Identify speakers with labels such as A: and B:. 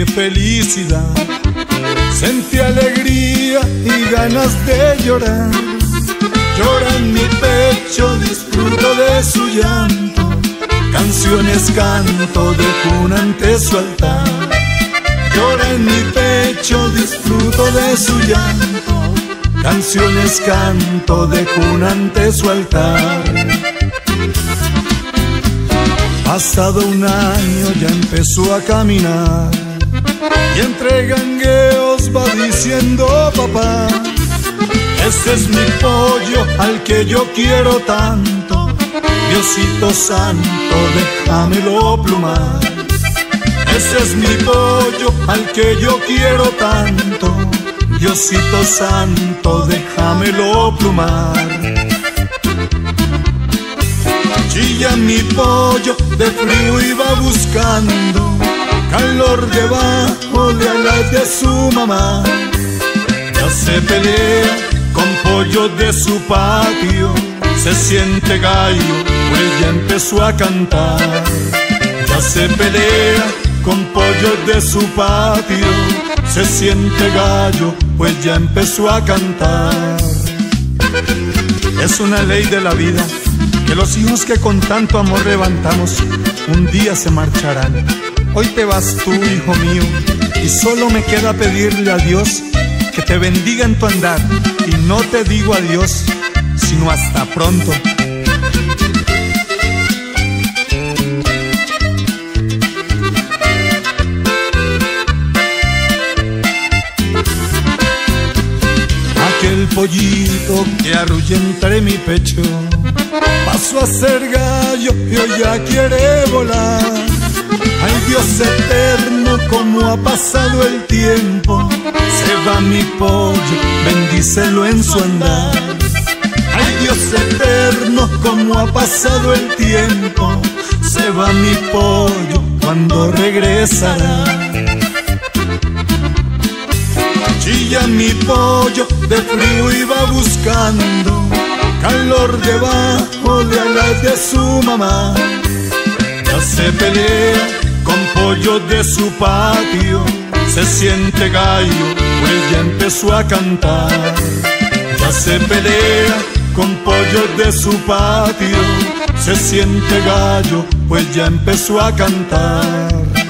A: felicidad. Sentí alegría y ganas de llorar. Llora en mi pecho, disfruto de su llanto. Canciones canto de cuna ante su altar. Llora en mi pecho, disfruto de su llanto. Canciones canto de cuna ante su altar. Pasado un año ya empezó a caminar y entre gangueos va diciendo papá, este es mi pollo al que yo quiero tanto, Diosito santo, déjamelo plumar. Ese es mi pollo al que yo quiero tanto, Diosito santo, déjamelo plumar. Chilla mi pollo, de frío iba buscando calor debajo de alas de su mamá. Ya se pelea con pollo de su patio, se siente gallo, pues ya empezó a cantar. Ya se pelea con pollo de su patio, se siente gallo, pues ya empezó a cantar. Es una ley de la vida que los hijos que con tanto amor levantamos un día se marcharán. Hoy te vas tú, hijo mío, y solo me queda pedirle a Dios que te bendiga en tu andar. Y no te digo adiós, sino hasta pronto. Aquel pollito que arrulla entre mi pecho pasó a ser gallo y hoy ya quiere volar. Ay Dios eterno, como ha pasado el tiempo, se va mi pollo, bendícelo en su andar. Ay Dios eterno, como ha pasado el tiempo, se va mi pollo, cuando regresará. Chilla mi pollo, de frío iba buscando calor debajo de alas de su mamá. Ya se pelea pollo de su patio, se siente gallo, pues ya empezó a cantar. Ya se pelea con pollo de su patio, se siente gallo, pues ya empezó a cantar.